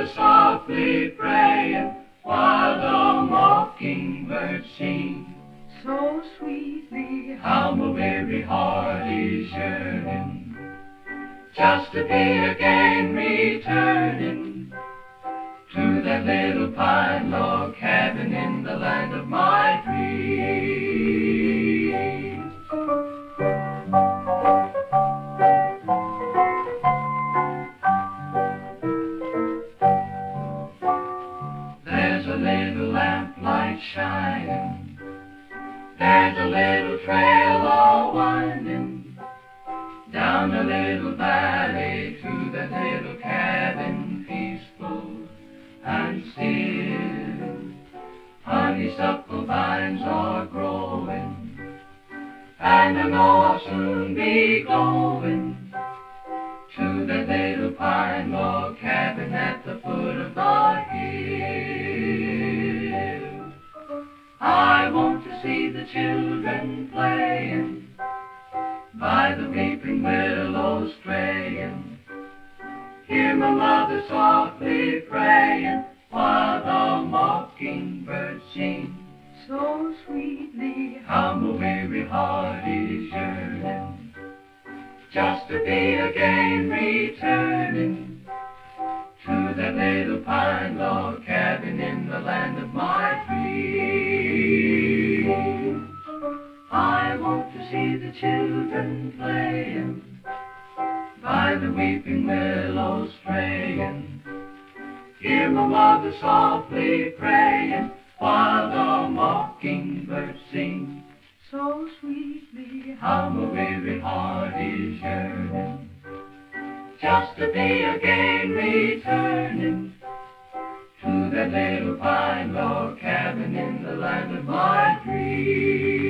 mother softly praying while the mockingbird sing so sweetly. How my weary heart is yearning just to be again returning to that little pine log cabin in the land of my dreams. Still. Honeysuckle vines are growing, and I know I'll soon be going just to be again returning to that little pine log cabin in the land of my dreams. I want to see the children playing by the weeping willow straying. Hear my mother softly praying while the mockingbird sing. So sweetly. Heart is yearning just to be again returning to that little pine log cabin in the land of my dreams.